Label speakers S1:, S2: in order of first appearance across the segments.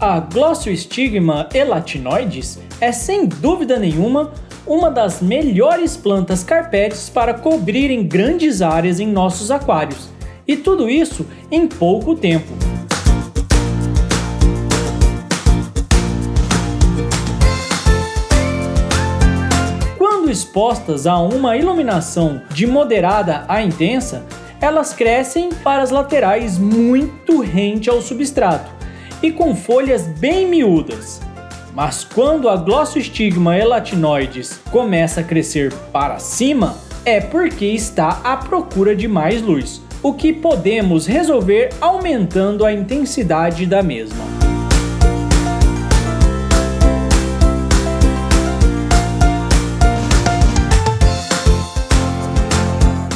S1: A Glossostigma elatinoides é sem dúvida nenhuma uma das melhores plantas carpetes para cobrirem grandes áreas em nossos aquários. E tudo isso em pouco tempo. Quando expostas a uma iluminação de moderada a intensa, elas crescem para as laterais muito rente ao substrato e com folhas bem miúdas. Mas quando a Glossostigma elatinoides começa a crescer para cima, é porque está à procura de mais luz, o que podemos resolver aumentando a intensidade da mesma.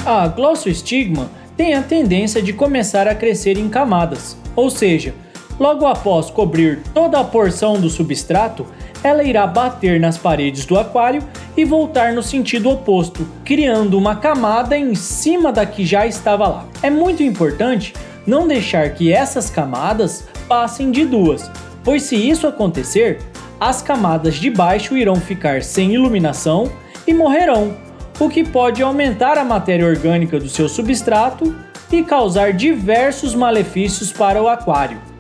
S1: A glossostigma tem a tendência de começar a crescer em camadas, ou seja, logo após cobrir toda a porção do substrato, ela irá bater nas paredes do aquário e voltar no sentido oposto, criando uma camada em cima da que já estava lá. É muito importante não deixar que essas camadas passem de duas, pois se isso acontecer, as camadas de baixo irão ficar sem iluminação e morrerão, o que pode aumentar a matéria orgânica do seu substrato e causar diversos malefícios para o aquário.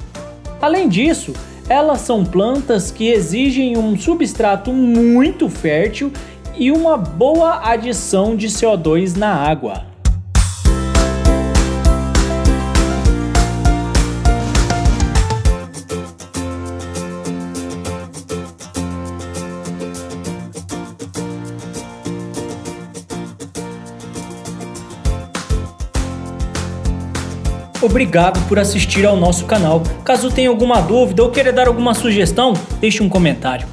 S1: Além disso, elas são plantas que exigem um substrato muito fértil e uma boa adição de CO2 na água. Obrigado por assistir ao nosso canal. Caso tenha alguma dúvida ou queira dar alguma sugestão, deixe um comentário.